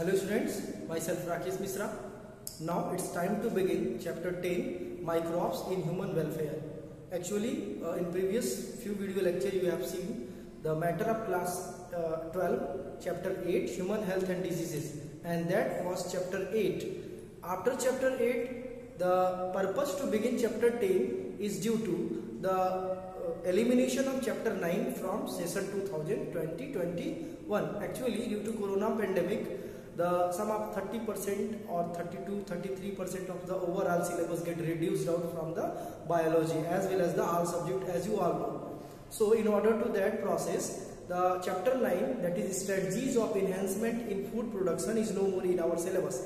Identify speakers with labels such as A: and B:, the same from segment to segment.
A: Hello students, myself Rakesh Misra. Now it's time to begin chapter 10 microbes in human welfare. Actually uh, in previous few video lecture you have seen the matter of class uh, 12 chapter 8 human health and diseases and that was chapter 8. After chapter 8 the purpose to begin chapter 10 is due to the uh, elimination of chapter 9 from session 2020-21. Actually due to corona pandemic the sum of 30 percent or 32 33 percent of the overall syllabus get reduced out from the biology as well as the all subject as you all know. So in order to that process the chapter 9 that is strategies of enhancement in food production is no more in our syllabus.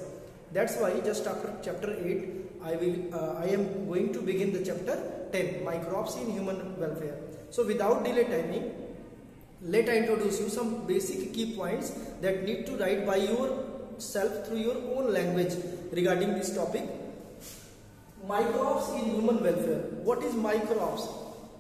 A: That's why just after chapter 8 i will uh, i am going to begin the chapter 10 microbes in human welfare. So without delay timing let I introduce you some basic key points that need to write by yourself through your own language regarding this topic. Microbes in human welfare. What is microbes?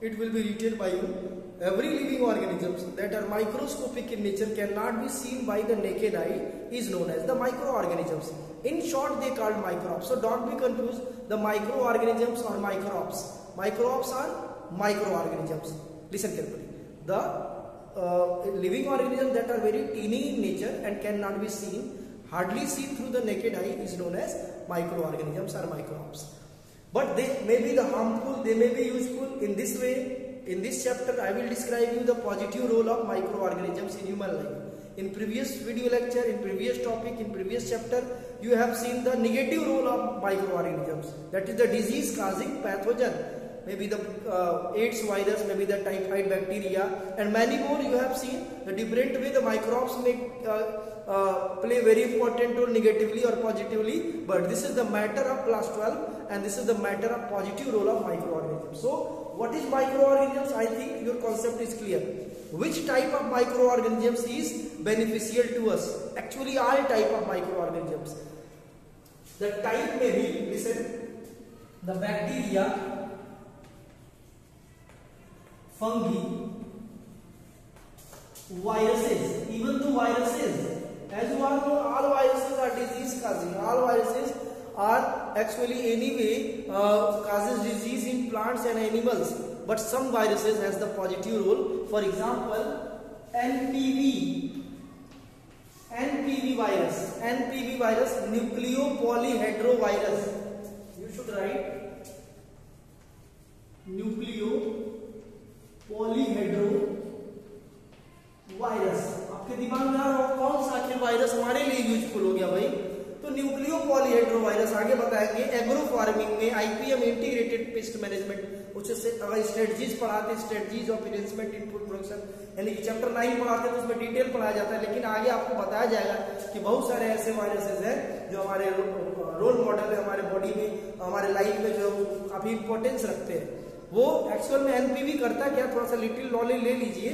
A: It will be written by you. Every living organisms that are microscopic in nature cannot be seen by the naked eye is known as the microorganisms. In short, they called microbes. So don't be confused. The microorganisms or microbes. Microbes are microorganisms. Listen carefully. The uh, living organisms that are very teeny in nature and cannot be seen, hardly seen through the naked eye is known as microorganisms or microbes. But they may be the harmful, they may be useful in this way. In this chapter, I will describe you the positive role of microorganisms in human life. In previous video lecture, in previous topic, in previous chapter, you have seen the negative role of microorganisms. That is the disease causing pathogen maybe the uh, AIDS virus, maybe the typhoid bacteria and many more you have seen the different way the microbes may uh, uh, play very important role negatively or positively but this is the matter of class 12 and this is the matter of positive role of microorganisms. So what is microorganisms? I think your concept is clear. Which type of microorganisms is beneficial to us? Actually all type of microorganisms. The type may be, listen, the bacteria fungi, viruses, even though viruses, as you all know, all viruses are disease causing. All viruses are actually anyway uh, causes disease in plants and animals. But some viruses has the positive role. For example, NPV. NPV virus. NPV virus, nucleopolyhedrovirus. You should write nucleo polyhedro virus आपके दिमाग में आ रहा कौन सा आखिर virus हमारे लिए useful हो गया भाई? तो न्यूक्लियो पॉलीहेड्रो वायरस आगे बताएँगे। एग्रो फ़ार्मिंग में आईपीएम इंटीग्रेटेड पेस्ट मैनेजमेंट उससे स्ट्रेटजीज पढ़ाते strategies of investment in food production यानी कि चैप्टर नाइन पढ़ाते तो उसमें डिटेल पढ़ाया जाता है। लेकिन आगे आपको बताया जाएगा कि बहुत सारे ऐसे वायरसेस हैं, जो हमारे रोल मॉडल है हमारे बॉडी में, हमारे लाइफ में जो काफ़ी इंपॉर्टेंस रखते हैं। वो एक्चुअल में एनपीवी करता है क्या? थोड़ा सा लिटिल नॉलेज ले लीजिए।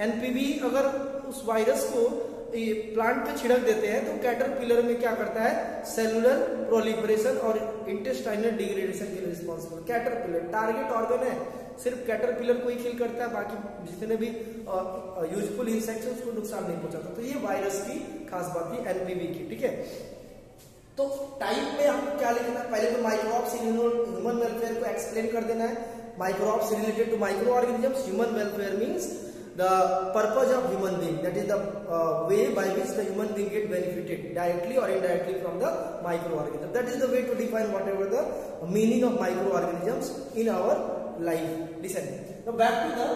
A: एनपीवी अगर उस वायरस को प्लांट पे छिड़क देते हैं तो कैटरपिलर में क्या करता है? सेलुलर प्रोलिफरेशन और इंटेस्टाइनल डिग्रेडेशन के लिए रिस्पॉन्सिबल कैटरपिलर टारगेट ऑर्गन है। सिर्फ़ कैटरपिलर को ही किल करता है, बाकी जितने भी यूजफुल इंसेक्ट है, उसको नुकसान नहीं पहुंचाता। तो ये वायरस की खास बात थी एनपीवी की, ठीक है? तो टाइप में हमको क्या लिखना है? पहले तो माइक्रोब्स इन ह्यूमन वेलफेयर को एक्सप्लेन कर देना है। Microbes related to microorganisms human welfare means the purpose of human being. That is the uh, way by which the human being get benefited directly or indirectly from the microorganism. That is the way to define whatever the meaning of microorganisms in our life. Listen. Now back to the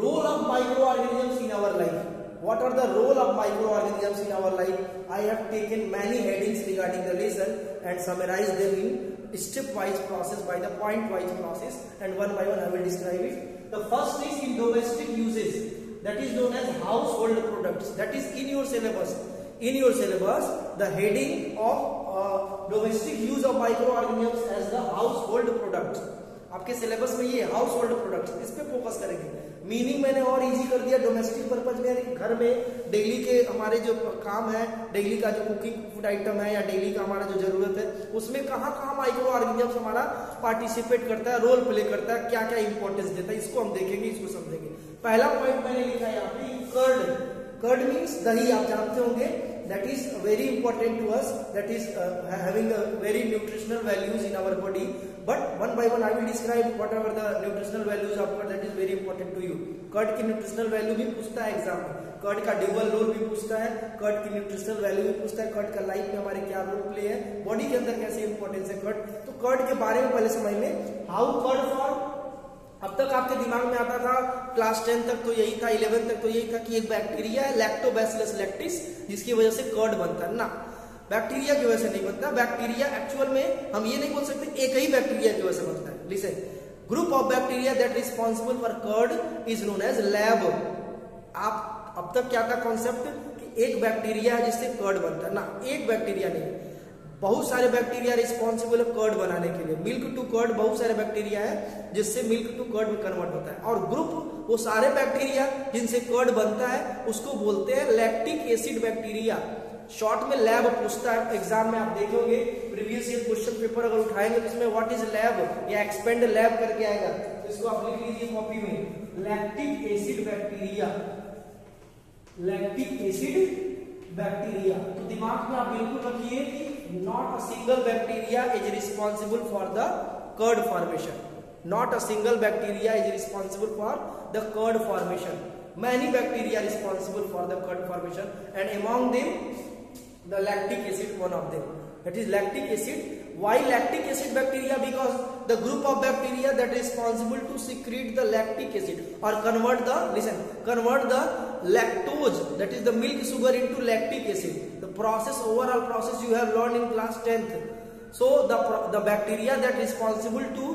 A: role of microorganisms in our life. What are the role of microorganisms in our life? I have taken many headings regarding the lesson and summarized them in step-wise process by the point-wise process and one by one I will describe it. The first is in domestic uses that is known as household products that is in your syllabus. In your syllabus the heading of uh, domestic use of microorganisms as the household products. आपके syllabus में ये house hold product इस पर focus करेंगे। Meaning मैंने और easy कर दिया डोमेस्टिक पर्पज में घर में डेली के हमारे जो काम है डेली का जो कुकिंग फ़ूड आइटम है या डेली का हमारा जो ज़रूरत है, उसमें कहाँ कहाँ माइक्रो ऑर्गेनिजम्स हमारा पार्टिसिपेट करता है रोल प्ले करता है क्या क्या इंपॉर्टेंस देता है, इसको हम देखेंगे, इसको समझेंगे। पहला पॉइंट मैंने लिखा है यहाँ पे कर्ड कर्ड मीन्स दही, आप जानते होंगे। That is very important to us that is uh, having a very nutritional values in our body but one by one I will describe whatever the nutritional values of curd that is very important to you curd की nutritional value भी पूछता है exam में curd का dual role भी पूछता है curd की न्यूट्रिशनल वैल्यू भी पूछता है कर्ड का लाइफ में हमारे क्या रोल प्ले है बॉडी के अंदर कैसे इंपॉर्टेंस है कर्ड तो कर्ड के बारे में पहले समझ लें हाउ कर्ड फॉर्म अब तक आपके दिमाग में आता था क्लास टेन तक तो यही था इलेवन तक तो यही था कि एक बैक्टीरिया है लैक्टोबैसिलस लैक्टिस जिसकी वजह से कर्ड बनता है। ना बैक्टीरिया की वजह से नहीं बनता। बैक्टीरिया एक्चुअल में हम ये नहीं बोल सकते, एक ही बैक्टीरिया की वजह से बनता है। Listen group of bacteria that responsible for curd is known as LAB आप, अब तक क्या था कॉन्सेप्ट एक बैक्टीरिया है जिससे कर्ड बनता है। ना, एक बैक्टीरिया नहीं। बहुत सारे बैक्टीरिया रिस्पॉन्सिबल है कर्ड बनाने के लिए। मिल्क टू कर्ड बहुत सारे बैक्टीरिया है, जिससे मिल्क टू कर्ड में कन्वर्ट होता है। और ग्रुप वो सारे बैक्टीरिया जिनसे कर्ड बनता है, उसको बोलते हैं लैक्टिक एसिड बैक्टीरिया शॉर्ट में लैब पूछता है एग्ज़ाम में आप देखोगे प्रीवियस ईयर क्वेश्चन पेपर अगर उठाएँगे तो इसमें व्हाट इज़ लैब या एक्सपेंड लैब करके आएगा। तो इसको आप लिख लीजिए कॉपी में। Lactic acid bacteria lactic acid bacteria तो दिमाग में आप बिल्कुल रखिए कि not a single bacteria is responsible for the curd formation not a single bacteria is responsible for the curd formation many bacteria are responsible for the curd formation and among them the lactic acid one of them that is lactic acid why lactic acid bacteria because the group of bacteria that is responsible to secrete the lactic acid or convert the listen convert the lactose that is the milk sugar into lactic acid process overall process you have learned in class 10th so the the bacteria that responsible to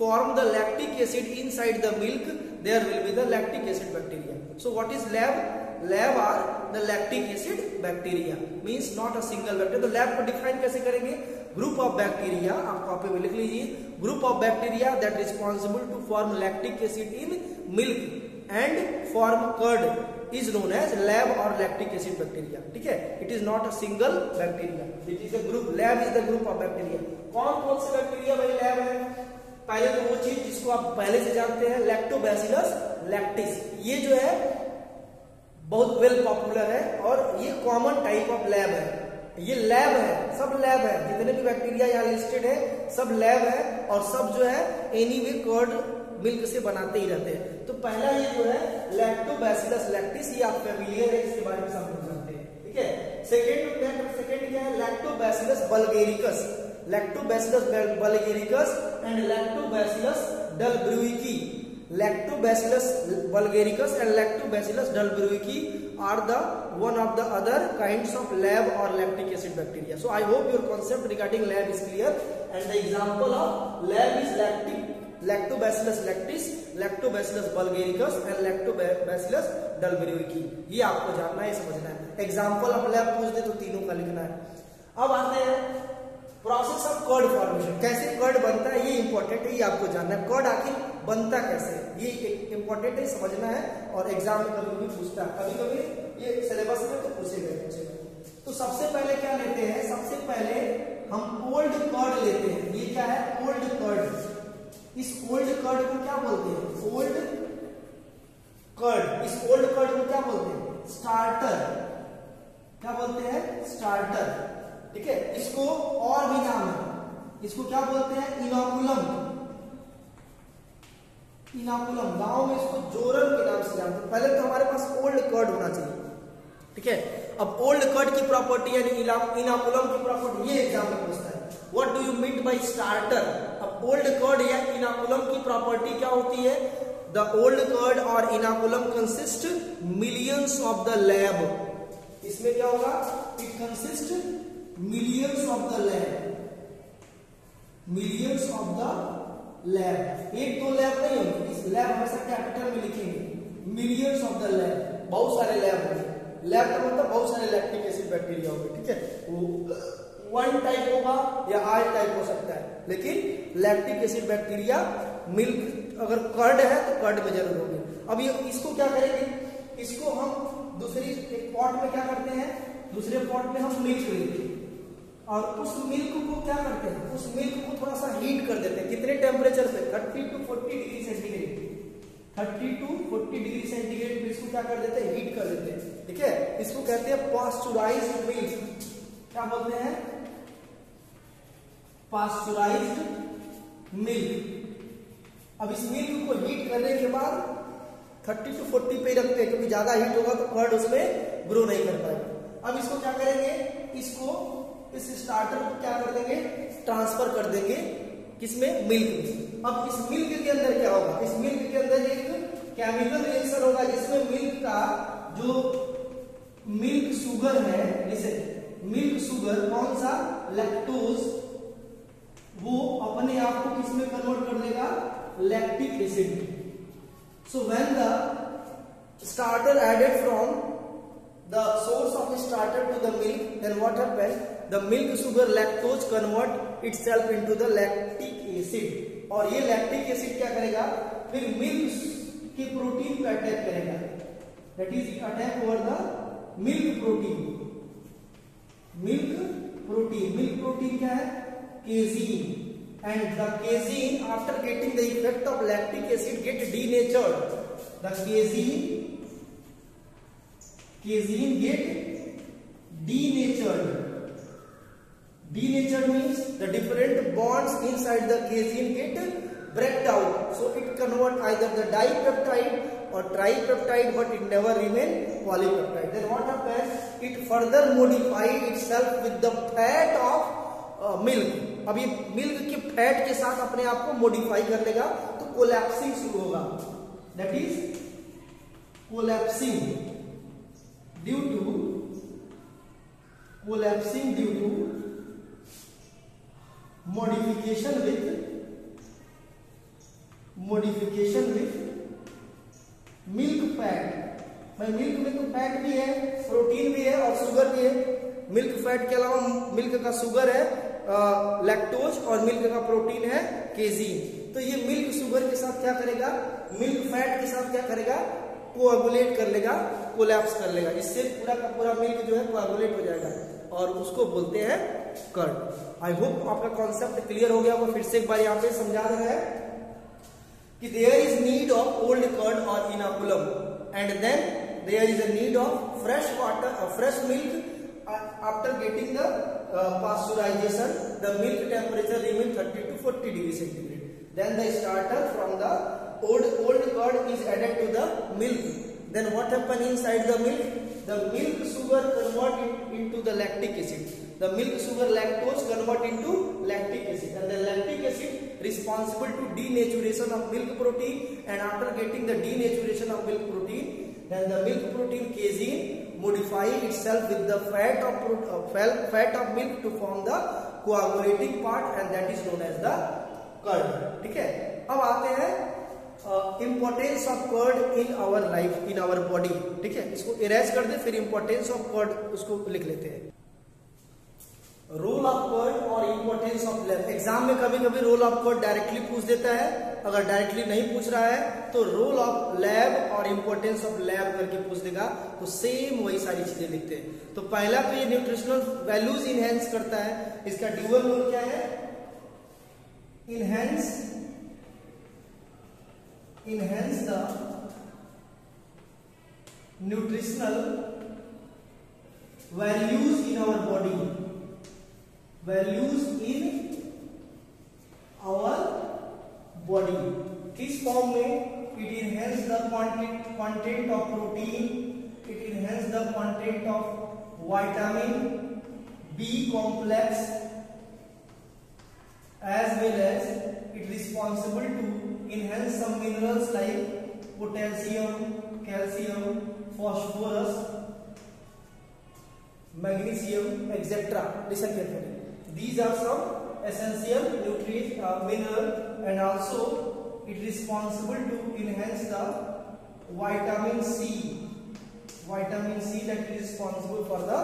A: form the lactic acid inside the milk there will be the lactic acid bacteria so what is lab LAB are the lactic acid bacteria means not a single bacteria तो LAB को define कैसे करेंगे group of bacteria आप copy में लिख लीजिए group of bacteria that responsible to form lactic acid in milk and form curd is known as LAB और lactic acid bacteria ठीक है? It is not a single bacteria it is a group LAB is the group of bacteria कौन कौन से bacteria भाई lab है? पहले तो वो चीज़ जिसको आप पहले से जानते हैं लैक्टोबैसिलस लैक्टिस ये जो है, बहुत वेल पॉपुलर है और ये कॉमन टाइप ऑफ़ लैब है. ये लैब है, सब लैब है. जितने भी बैक्टीरिया यहाँ लिस्टेड है, सब लैब है और सब जो है एनी वे कर्ड मिल्क से बनाते ही रहते हैं। तो पहला ये जो है लैक्टोबैसिलस लैक्टिस ये आप फैमिलियर है, इसके बारे में समझ सकते हैं। ठीक है? सेकेंड सेकेंड क्या है? Lactobacillus bulgaricus lactobacillus bulgaricus and lactobacillus dull lactobacillus bulgaricus and lactobacillus dull are the one of the other kinds of LAB और lactic acid bacteria so I hope your concept regarding LAB is clear and the example of LAB is lactic lactobacillus lactis, lactobacillus vulgaricus and lactobacillus delbrueckii ये आपको जानना है समझना है। Example of lab पूछ दे तो तीनों का लिखना है। अब आते हैं। प्रोसेस ऑफ़ कर्ड फॉर्मेशन कैसे कर्ड बनता है? ये इंपॉर्टेंट है, ये आपको जानना है। कर्ड आखिर बनता कैसे? ये इंपॉर्टेंट है, समझना है। और एग्ज़ाम में कभी कभी पूछता है। कभी कभी ये सिलेबस में तो पूछे गए पूछे तो सबसे पहले क्या लेते हैं? सबसे पहले हम ओल्ड कर्ड लेते हैं। ये क्या है? ओल्ड कर्ड इस ओल्ड कर्ड को क्या बोलते हैं? ओल्ड कर्ड इस ओल्ड कर्ड को क्या बोलते हैं? स्टार्टर क्या बोलते हैं? स्टार्टर ठीक है? इसको और भी नाम है। इसको क्या बोलते हैं? इनोकुलम इनाकुलम गाँव में इसको जोरन के नाम से जानते हैं। पहले तो हमारे पास ओल्ड कर्ड होना चाहिए। ठीक है? अब ओल्ड कर्ड की प्रॉपर्टी यानी इनाकुलम की प्रॉपर्टी ये एग्ज़ाम में पूछता है। What do you meet by starter old curd या इनाकुलम की प्रॉपर्टी क्या होती है? द ओल्ड कर्ड और inoculum consist millions of the LAB इसमें क्या होगा? It consist millions of the LAB millions of the LAB एक दो लैब नहीं होगी। इस लैब हमेशा कैपिटल में लिखेंगे। मिलियंस ऑफ़ द लैब बहुत सारे लैब होंगे। लैब का मतलब बहुत सारे लैक्टिक एसिड बैक्टीरिया होंगे, ठीक है? वन टाइप होगा या आठ टाइप हो सकता है। लेकिन लैक्टिक एसिड बैक्टीरिया मिल्क अगर कर्ड है तो कर्ड में ज़रूर होगी। अब ये इसको क्या करेंगे? इसको हम दूसरी एक पॉट में क्या करते हैं? दूसरे पॉट में हम मिल्क लेते हैं और उस मिल्क को क्या करते हैं? उस मिल्क को थोड़ा सा हीट कर देते हैं। कितने टेम्परेचर पे? 30 to 40 degree centigrade 30 to 40 degree centigrade पे इसको क्या कर देते हैं? हीट कर देते हैं। ठीक है? इसको कहते हैं पास्चुराइज मिल्क क्या बोलते हैं? पास्चुराइज मिल्क अब इस मिल्क को हीट करने के बाद 30 टू 40 पे रखते हैं, क्योंकि ज़्यादा हीट होगा तो कर्ड उसमें ग्रो नहीं कर पाएगा। अब इसको क्या करेंगे? इसको इस स्टार्टर को क्या कर देंगे? ट्रांसफ़र कर देंगे किसमें? मिल्क में। अब इस मिल्क के अंदर क्या होगा? इस मिल्क के अंदर एक केमिकल रिएक्शन होगा, जिसमें मिल्क का जो मिल्क शुगर है जैसे मिल्क शुगर कौन सा? लैक्टोज वो अपने आप को किसमें कन्वर्ट कर लेगा? लैक्टिक एसिड में so when the starter added from the source of starter to the milk then what happens the milk sugar lactose convert itself into the lactic acid और ये लैक्टिक एसिड क्या करेगा? फिर milk के protein को attack करेगा। That is attack over the milk protein milk protein milk protein क्या है? Casein and the casein after getting the effect of lactic acid get denatured the casein casein get denatured denatured means the different bonds inside the casein get break out so it convert either the dipeptide or tripeptide but it never remain polypeptide then what happens it further modify itself with the fat of uh, milk अब ये milk के fat के साथ अपने आप को modify कर लेगा तो कोलैप्सिंग शुरू होगा। That is collapsing due to collapsing due to modification with modification with milk fat भाई मिल्क में तो फैट भी है प्रोटीन भी है और शुगर भी है। मिल्क फैट के अलावा मिल्क का शुगर है लैक्टोज और मिल्क का प्रोटीन है केजीन तो ये मिल्क शुगर के साथ क्या करेगा? मिल्क फैट के साथ क्या करेगा? कोअगुलेट कर लेगा कोलैप्स कर लेगा। इससे पूरा का पूरा मिल्क जो है कोअगुलेट हो जाएगा। और उसको बोलते हैं कर्ड आई होप आपका कॉन्सेप्ट क्लियर हो गया वो फिर से एक बार यहाँ पे समझा रहा है कि there is need of old curd और inoculum and then there is a need of fresh water fresh milk after getting the uh, pasteurization the milk temperature remain 30 to 40 degree centigrade. Then the starter from the old old curd is added to the milk. Then what happen inside the milk? The milk sugar convert it into the lactic acid. The milk sugar lactose convert into lactic acid. And the lactic acid responsible to denaturation of milk protein. And after getting the denaturation of milk protein then the milk protein casein modify itself with the fat of uh, fat of milk to form the coagulating part and that is known as the curd ठीक है अब आते हैं importance of curd in our life in our body ठीक है इसको erase कर दे फिर इंपॉर्टेंस ऑफ़ कर्ड उसको लिख लेते हैं रोल ऑफ़ कर्ड और इंपॉर्टेंस ऑफ़ लैब एग्ज़ाम में कभी कभी रोल ऑफ़ कर्ड डायरेक्टली पूछ देता है। अगर डायरेक्टली नहीं पूछ रहा है तो रोल ऑफ़ लैब और इंपॉर्टेंस ऑफ़ लैब करके पूछ देगा। तो सेम वही सारी चीज़ें लिखते हैं। तो पहला तो ये न्यूट्रिशनल वैल्यूज़ इनहेंस करता है। इसका ड्यूअल रोल क्या है? Enhance enhance the nutritional values in our body values in our body किस फॉर्म में it enhance the content content of protein it enhance the content of vitamin b complex as well as it responsible to enhance some minerals like potassium calcium phosphorus magnesium etc listen carefully these are some essential nutrients uh, mineral and also it is responsible to enhance the vitamin c. Vitamin c that is responsible for the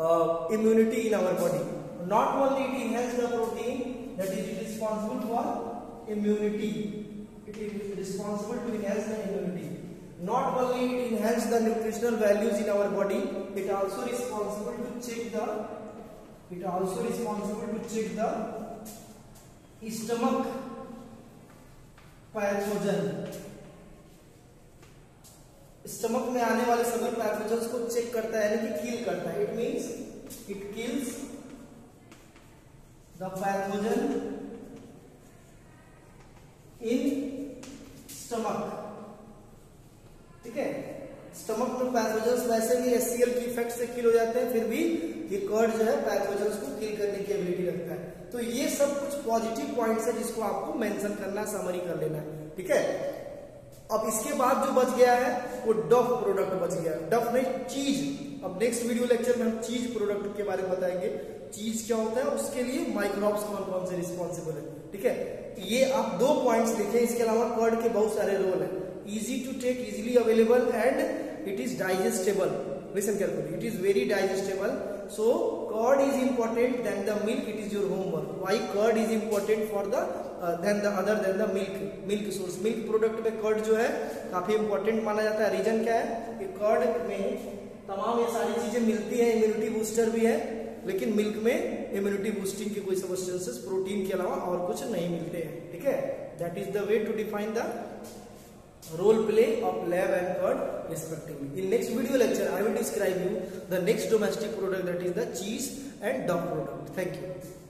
A: uh, immunity in our body. Not only it enhance the protein that is responsible for immunity. It is responsible to enhance the immunity. Not only it enhance the nutritional values in our body it also responsible to check the it also responsible to check the stomach pathogen. Stomach में आने वाले सभी pathogens को check करता है, यानी कि kill करता है। It means it kills the pathogen in stomach ठीक है? स्टमक में पैथोजन्स वैसे भी एससीएल की इफ़ेक्ट से किल हो जाते हैं, फिर भी ये कर्ड जो है पैथोजन्स को किल करने की एबिलिटी रखता है। तो ये सब कुछ पॉजिटिव पॉइंट्स है जिसको आपको मेंशन करना समरी कर लेना है। ठीक है? अब इसके बाद जो बच गया है, वो डफ प्रोडक्ट बच गया। डफ में चीज़। अब नेक्स्ट वीडियो लेक्चर में हम चीज़ प्रोडक्ट के बारे में बताएँगे। चीज़ क्या होता है, उसके लिए माइक्रोब्स कौन कौन से रिस्पॉन्सिबल है। ठीक है? ये आप दो पॉइंट्स देखें, इसके अलावा कर्ड के बहुत सारे रोल है। Easy to take easily available and it is digestible listen carefully, it is very digestible so curd is important than the milk it is your homework why curd is important for the uh, than the other than the milk milk source milk product में curd जो है काफ़ी important माना जाता है reason क्या है कि कर्ड में तमाम ये सारी चीज़ें मिलती हैं इम्यूनिटी बूस्टर भी है लेकिन मिल्क में इम्यूनिटी बूस्टिंग के कोई सबस्टेंसेस प्रोटीन के अलावा और कुछ नहीं मिलते हैं ठीक है that is the way to define the role play of lab and curd respectively. In next video lecture, I will describe you the next domestic product that is the cheese and dog product. Thank you.